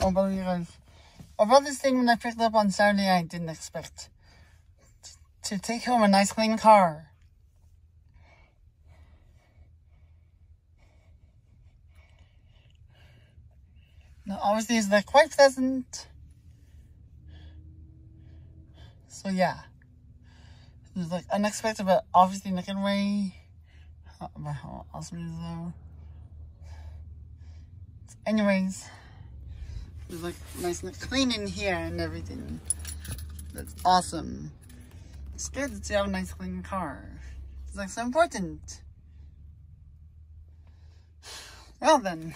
The way, guys, I bought this thing when I picked it up on Saturday. I didn't expect to take home a nice clean car. Now, obviously, like quite pleasant. So yeah, it was like unexpected, but obviously in a good way. How awesome is though. Anyways, it's like nice and clean in here and everything. That's awesome. It's good to have a nice clean car. It's like so important. Well then.